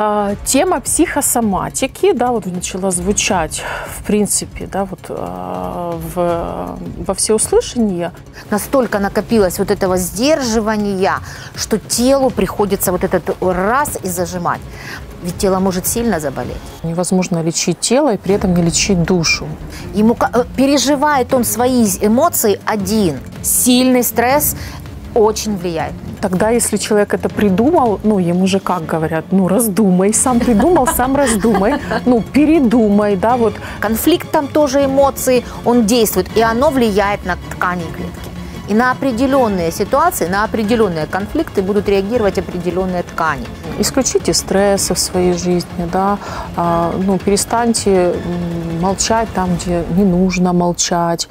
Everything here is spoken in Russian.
А, Тема психосоматики, да, вот начала звучать, в принципе, да, вот а, в, во всеуслышание. Настолько накопилось вот этого сдерживания, что телу приходится вот этот раз и зажимать. Ведь тело может сильно заболеть. Невозможно лечить тело и при этом не лечить душу. Ему э, переживает он свои эмоции один. Сильный стресс очень влияет. Тогда, если человек это придумал, ну, ему же как говорят, ну, раздумай, сам придумал, сам раздумай, ну, передумай, да, вот. Конфликт там тоже эмоции, он действует, и оно влияет на ткани клетки. И на определенные ситуации, на определенные конфликты будут реагировать определенные ткани. Исключите стрессы в своей жизни, да, а, ну, перестаньте молчать там, где не нужно молчать.